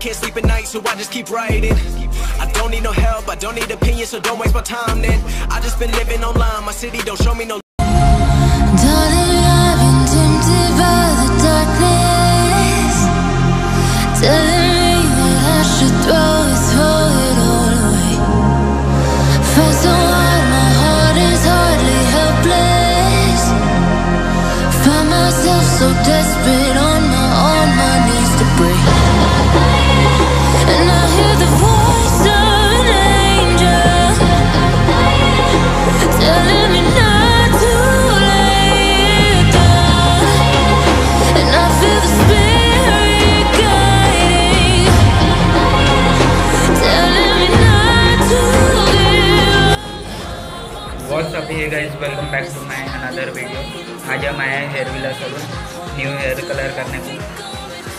can't sleep at night, so I just keep writing. I don't need no help, I don't need opinions, so don't waste my time then. I just been living online, my city don't show me no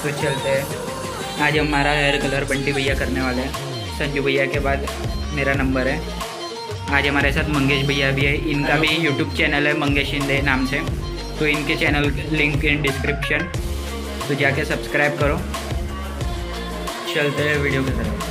तो चलते हैं। आज हमारा hair colour Bunty भैया करने वाले हैं। संजू भैया के बाद मेरा नंबर है। आज हमारे साथ मंगेश भैया भी है। इनका भी यूट्यूब चैनल है मंगेश इंदे नाम से। तो इनके चैनल लिंक इन डिस्क्रिप्शन तो जाके सब्सक्राइब करो। चलते हैं वीडियो के तरफ़।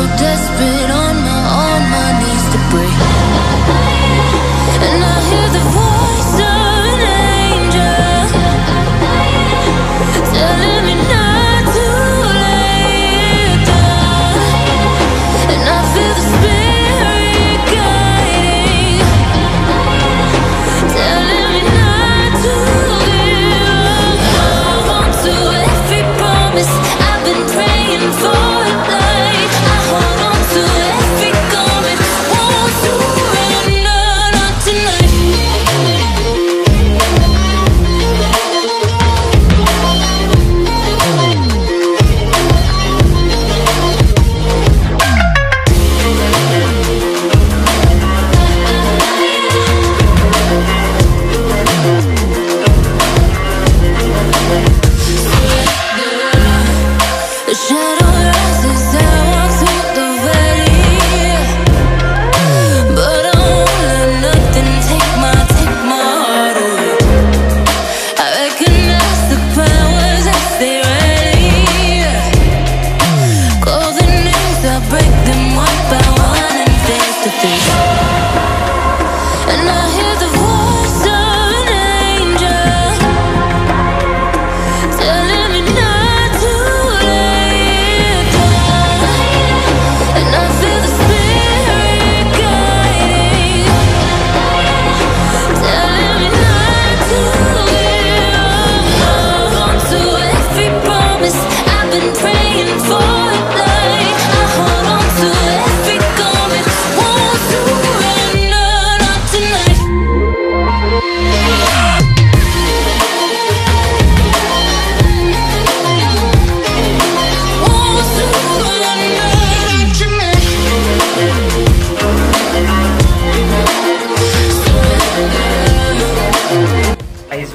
so desperate.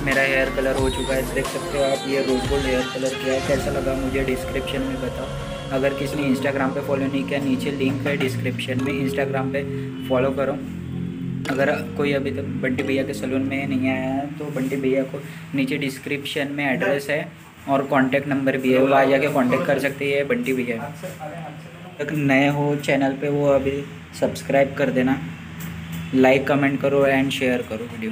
Hair colour हो चुका है देख सकते हो आप, ये रोज गोल्ड हेयर कलर किया है, कैसा लगा मुझे डिस्क्रिप्शन में बताओ। अगर किसी ने इंस्टाग्राम पे फॉलो नहीं किया, नीचे लिंक है डिस्क्रिप्शन में इंस्टाग्राम पे फॉलो करो। अगर कोई अभी तक बंटी भैया के सलून में नहीं आया है तो बंटी भैया को नीचे डिस्क्रिप्शन में एड्रेस है और कॉन्टैक्ट नंबर भी है, वो आ जाके कॉन्टैक्ट कर सकते हैं बंटी भैया। तक नए हो चैनल पे, वो अभी सब्सक्राइब कर देना। लाइक कमेंट करो एंड शेयर करो वीडियो